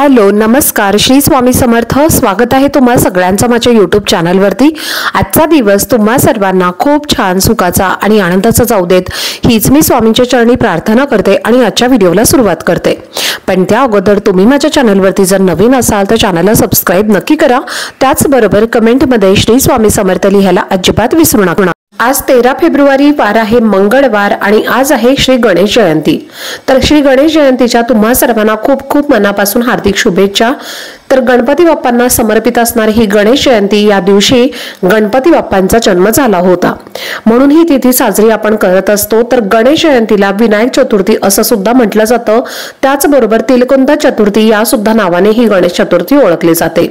Hello नमस्कार. श्री स्वामी समर्थ. स्वागत आहे तुम्हा सगळ्यांचं माझ्या यूट्यूब चॅनलवरती आजचा दिवस तुम्हा सर्वांना खूप छान सुखाचा आणि आनंदाचा जाऊ देत. हीच मी स्वामींच्या चरणी प्रार्थना करते आणि आजच्या व्हिडिओला सुरुवात करते. पण त्या अगोदर तुम्ही माझ्या चॅनलवरती जर नवीन असाल तर चॅनलला सबस्क्राईब नक्की करा. त्याचबरोबर कमेंटमध्ये श्री स्वामी समर्थ लिहायला अजिबात विसरू नका. आज तेरा फेब्रुवारी वार आहे मंगळवार आणि आज आहे श्री गणेश जयंती. तर श्री गणेश जयंतीच्या तुम्हा सर्वांना खूप खूप मनापासून हार्दिक शुभेच्छा. तर गणपती बाप्पांना समर्पित असणारी ही गणेश जयंती या दिवशी गणपती बाप्पांचा जन्म झाला होता. म्हणून ही तिथी साजरी आपण करत असतो. तर गणेश जयंतीला विनायक चतुर्थी असं सुद्धा म्हटलं जातं. त्याचबरोबर तिलकुंद चतुर्थी या सुद्धा नावाने ही गणेश चतुर्थी ओळखली जाते.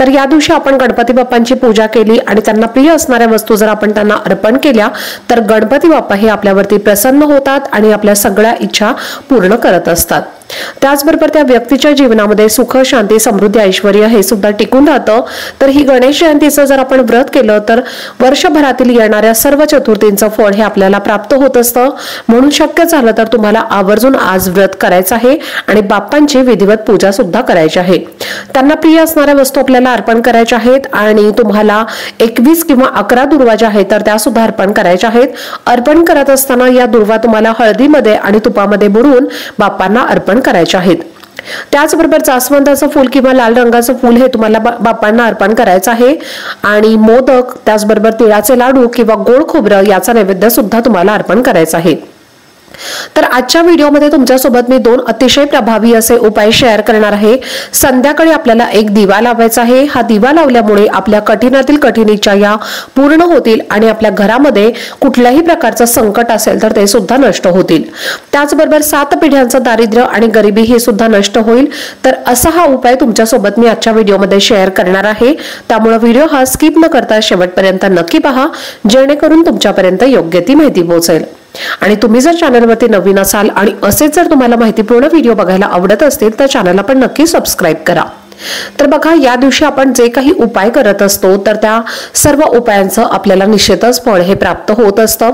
तर या दिवशी आपण गणपती बाप्पांची पूजा केली आणि त्यांना प्रिय असणाऱ्या वस्तू जर आपण त्यांना अर्पण केल्या तर गणपती बाप्पा हे आपल्यावरती प्रसन्न होतात आणि आपल्या सगळ्या इच्छा पूर्ण करत असतात. त्याचबरोबर त्या व्यक्तीच्या जीवनामध्ये सुख शांती समृद्धी ऐश्वर हे सुद्धा टिकून राहतं. तर ही गणेश जयंतीचं जर आपण व्रत केलं तर वर्षभरातील येणाऱ्या सर्व सर्व चतुर्थींचं फळ हे आपल्याला प्राप्त होत असतं. म्हणून शक्य झालं तर तुम्हाला आवर्जून आज व्रत करायचं आहे आणि बाप्पांची विधिवत पूजा सुद्धा करायची आहे. त्यांना प्रिय असणाऱ्या वस्तू आपल्याला अर्पण करायच्या आहेत आणि तुम्हाला एकवीस किंवा अकरा दुर्वा ज्या आहेत तर त्या सुद्धा अर्पण करायच्या आहेत. अर्पण करत असताना या दुर्वा तुम्हाला हळदीमध्ये आणि तुपामध्ये बुडवून बाप्पांना अर्पण करायचे आहेत. त्याचबरोबर जास्वंदाचं फूल किंवा लाल रंगाचं फूल हे तुम्हाला बाप्पांना अर्पण करायचं आहे. आणि मोदक त्याचबरोबर तिळाचे लाडू किंवा गोड खोबरं याचा नैवेद्य सुद्धा तुम्हाला अर्पण करायचं आहे. तर आजच्या व्हिडिओमध्ये तुमच्यासोबत मी दोन अतिशय प्रभावी असे उपाय शेअर करणार आहे. संध्याकाळी आपल्याला एक दिवा लावायचा आहे. हा दिवा लावल्यामुळे आपल्या कठीणातील कठीणीच्या या पूर्ण होतील आणि आपल्या घरामध्ये कुठल्याही प्रकारचं संकट असेल तर ते सुद्धा नष्ट होतील. त्याचबरोबर सात पिढ्यांचं दारिद्र्य आणि गरिबी हे सुद्धा नष्ट होईल. तर असा हा उपाय तुमच्यासोबत मी आजच्या व्हिडिओमध्ये शेअर करणार आहे. त्यामुळे व्हिडिओ हा स्किप न करता शेवटपर्यंत नक्की पहा. जेणेकरून तुमच्यापर्यंत योग्य ती माहिती पोहोचेल. आणि तुम्ही जर चॅनलवरती नवीन असाल आणि असेच जर तुम्हाला माहितीपूर्ण व्हिडिओ बघायला आवडत असतील तर चॅनलला पण नक्की सबस्क्राईब करा. तर बघा या दिवशी आपण जे काही उपाय करत असतो तर त्या सर्व उपायांचं आपल्याला निश्चितच फळ हे प्राप्त होत असतं.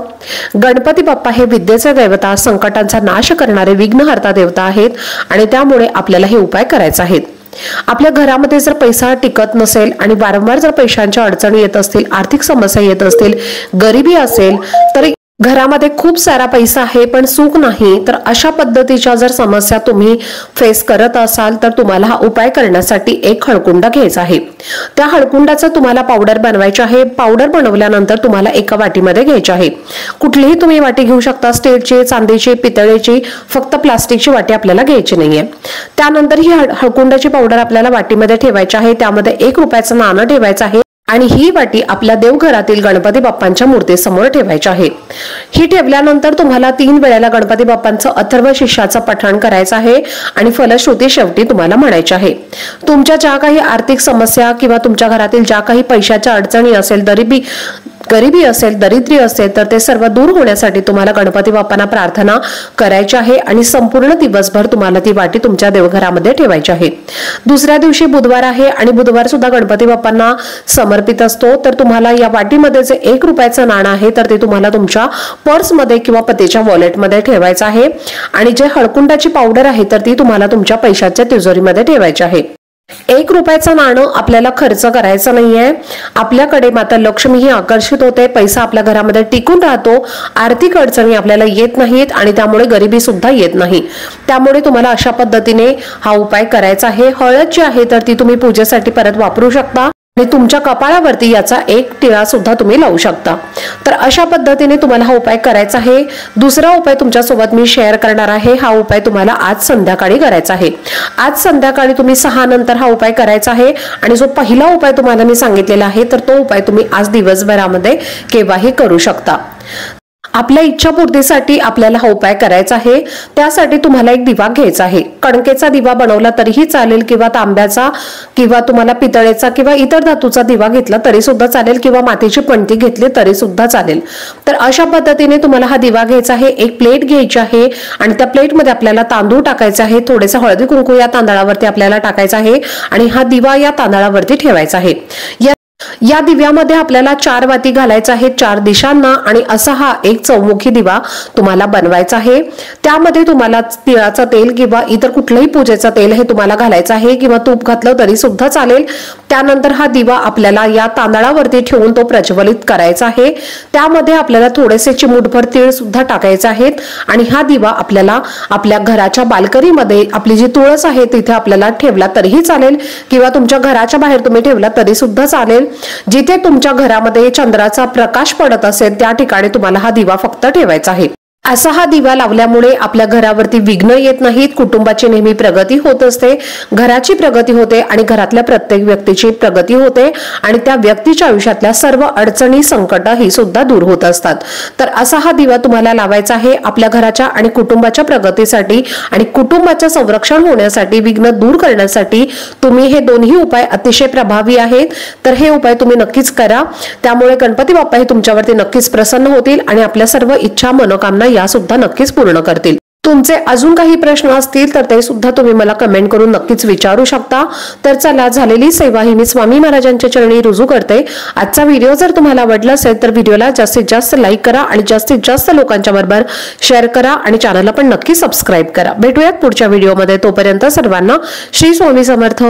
गणपती बाप्पा हे विद्येचे देवता संकटांचा नाश करणारे विघ्नहर्ता देवता आहेत आणि त्यामुळे आपल्याला हे उपाय करायचे आहेत. आपल्या घरामध्ये जर पैसा टिकत नसेल आणि वारंवार जर पैशांच्या अडचणी येत असतील आर्थिक समस्या येत असतील गरिबी असेल तर घरामध्ये खूप सारा पैसा आहे पण सुख नाही तर अशा पद्धतीच्या जर समस्या तुम्ही फेस करत असाल तर तुम्हाला हा उपाय करण्यासाठी एक हळकुंड घ्यायचा आहे. त्या हळकुंडाचं तुम्हाला पावडर बनवायचे आहे. पावडर बनवल्यानंतर तुम्हाला एका वाटीमध्ये घ्यायची आहे. कुठलीही तुम्ही वाटी घेऊ शकता स्टीलची चांदीची पितळेची फक्त प्लास्टिकची वाटी आपल्याला घ्यायची नाहीये. त्यानंतर ही हळकुंडाची पावडर आपल्याला वाटीमध्ये ठेवायची आहे. त्यामध्ये एक रुपयाचं नाणं ठेवायचं आहे. आणि ही वाटी आपल्या देवघरातील गणपती बाप्पांच्या मूर्तीसमोर ठेवायची आहे. ही ठेवल्यानंतर तुम्हाला तीन वेळेला गणपती बाप्पांचं अथर्व शिष्याचं पठण करायचं आहे आणि फलश्रुती शेवटी तुम्हाला म्हणायची आहे. तुमच्या ज्या काही आर्थिक समस्या किंवा तुमच्या घरातील ज्या काही पैशाच्या अडचणी असेल गरिबी गरिबी असेल दरिद्री असेल तर ते सर्व दूर होण्यासाठी तुम्हाला गणपती बाप्पांना प्रार्थना करायची आहे आणि संपूर्ण दिवसभर तुम्हाला ती वाटी तुमच्या देवघरामध्ये ठेवायची आहे. दुसऱ्या दिवशी बुधवार आहे आणि बुधवार सुद्धा गणपती बाप्पांना समर्पित असतो. तर तुम्हाला या वाटीमध्ये जे एक रुपयाचं नाणं आहे तर ते तुम्हाला तुमच्या पर्समध्ये किंवा पतीच्या वॉलेटमध्ये ठेवायचं आहे. आणि जे हळकुंडाची पावडर आहे तर ती तुम्हाला तुमच्या पैशाच्या तिजोरीमध्ये ठेवायची आहे. एक रुपयाचं नाणं आपल्याला खर्च करायचं नाहीये. आपल्याकडे माता लक्ष्मी ही आकर्षित होते. पैसा आपल्या घरामध्ये टिकून राहतो. आर्थिक अडचणी आपल्याला येत नाहीत आणि त्यामुळे गरिबी सुद्धा येत नाही. त्यामुळे तुम्हाला अशा पद्धतीने हा उपाय करायचा आहे. हळद जी आहे तर ती तुम्ही पूजेसाठी परत वापरू शकता. आणि तुमच्या कपाळावरती याचा एक टिळा सुद्धा तुम्ही लावू शकता. तर अशा पद्धतीने तुम्हाला हा उपाय करायचा आहे. दुसरा उपाय तुमच्यासोबत मी शेअर करणार आहे. हा उपाय तुम्हाला आज संध्याकाळी करायचा आहे. आज संध्याकाळी तुम्ही सहा नंतर हा उपाय करायचा आहे. आणि जो पहिला उपाय तुम्हाला मी सांगितलेला आहे तर तो उपाय तुम्ही आज दिवसभरामध्ये केव्हाही करू शकता. आपल्या इच्छापूर्तीसाठी आपल्याला हा उपाय करायचा आहे. त्यासाठी तुम्हाला एक दिवा घ्यायचा आहे. कणकेचा दिवा बनवला तरीही चालेल किंवा तांब्याचा किंवा तुम्हाला पितळेचा किंवा इतर धातूचा दिवा घेतला तरी सुद्धा चालेल किंवा मातीची पणती घेतली तरी सुद्धा चालेल. तर अशा पद्धतीने तुम्हाला हा दिवा घ्यायचा आहे. एक प्लेट घ्यायची आहे आणि त्या प्लेटमध्ये आपल्याला तांदूळ टाकायचा आहे. थोडेसा हळदी कुंकू या तांदळावरती आपल्याला टाकायचा आहे आणि हा दिवा या तांदळावरती ठेवायचा आहे. या या दिव्यामध्ये आपल्याला चार वाती घालायचं आहेत चार दिशांना आणि असा हा एक चौमुखी दिवा तुम्हाला बनवायचा आहे. त्यामध्ये तुम्हाला तिळाचं तेल किंवा इतर कुठलंही पूजेचं तेल हे तुम्हाला घालायचं आहे किंवा तूप घातलं तरी सुद्धा चालेल. त्यानंतर हा दिवा आपल्याला या तांदळावरती ठेवून तो प्रज्वलित करायचा आहे. त्यामध्ये आपल्याला थोडेसे चिमूटभर तीळ सुद्धा टाकायचे आहेत आणि हा दिवा आपल्याला आपल्या घराच्या बाल्कनीमध्ये आपली जी तुळस आहे तिथे आपल्याला ठेवला तरीही चालेल किंवा तुमच्या घराच्या बाहेर तुम्ही ठेवला तरी सुद्धा चालेल. जिथे तुमच्या घरामध्ये चंद्राचा प्रकाश पडत असेल त्या ठिकाणी तुम्हाला हा दिवा फक्त ठेवायचा आहे. असा हा दिवा लावल्यामुळे आपल्या घरावरती विघ्न येत नाहीत कुटुंबाची नेहमी प्रगती होत असते घराची प्रगती होते आणि घरातल्या प्रत्येक व्यक्तीची प्रगती होते आणि त्या व्यक्तीच्या आयुष्यातल्या सर्व अडचणी संकट ही सुद्धा दूर होत असतात. तर असा हा दिवा तुम्हाला लावायचा आहे आपल्या घराच्या आणि कुटुंबाच्या प्रगतीसाठी आणि कुटुंबाचं संरक्षण होण्यासाठी विघ्न दूर करण्यासाठी तुम्ही हे दोन्ही उपाय अतिशय प्रभावी आहेत. तर हे उपाय तुम्ही नक्कीच करा. त्यामुळे गणपती बाप्पा हे तुमच्यावरती नक्कीच प्रसन्न होतील आणि आपल्या सर्व इच्छा मनोकामना या सुद्धा नक्कीच पूर्ण करतील. तुमचे अजून काही प्रश्न असतील तर ते सुद्धा तुम्ही मला कमेंट करून नक्कीच विचारू शकता. तर चला झालेली सेवा ही मी स्वामी महाराजांच्या चरणी रुजू करते. आजचा व्हिडिओ जर तुम्हाला आवडला असेल तर व्हिडिओला जास्तीत जास्त लाईक करा आणि जास्तीत जास्त लोकांच्या बरोबर शेअर करा आणि चॅनलला पण नक्की सबस्क्राईब करा. भेटूयात पुढच्या व्हिडिओमध्ये तोपर्यंत सर्वांना श्री स्वामी समर्थ.